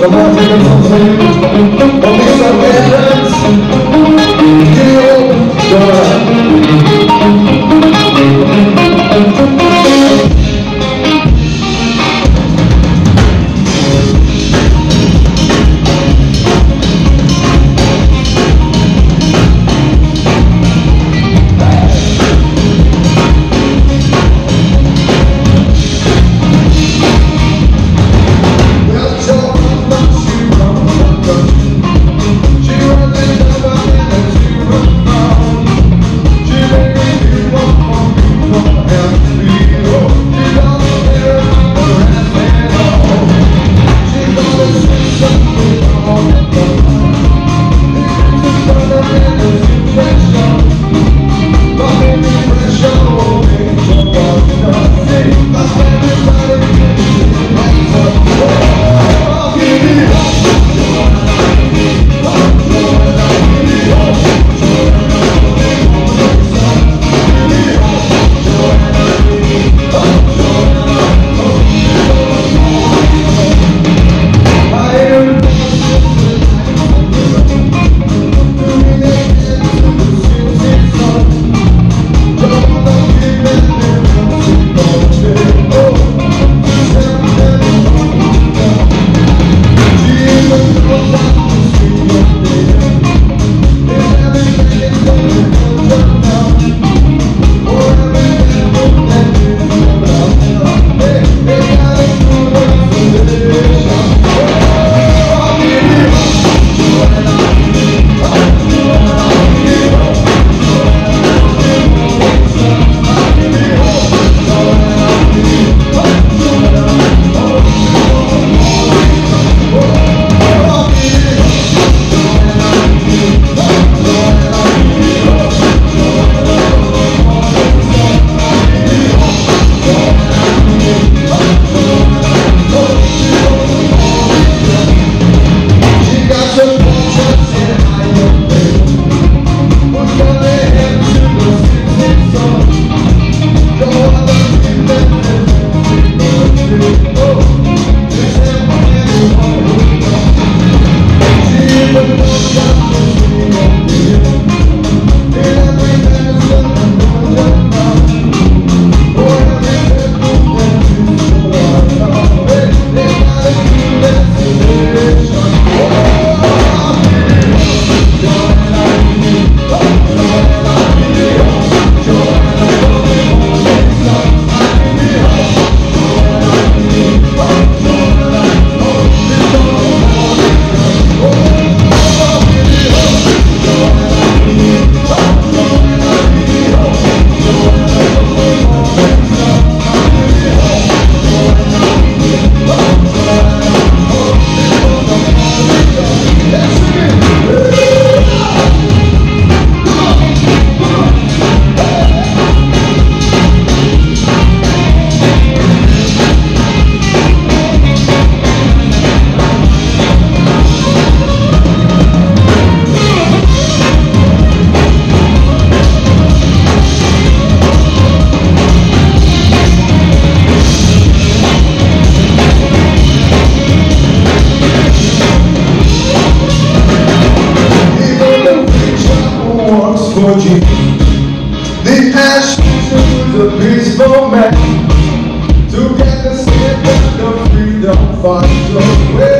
Someone take us peaceful man, to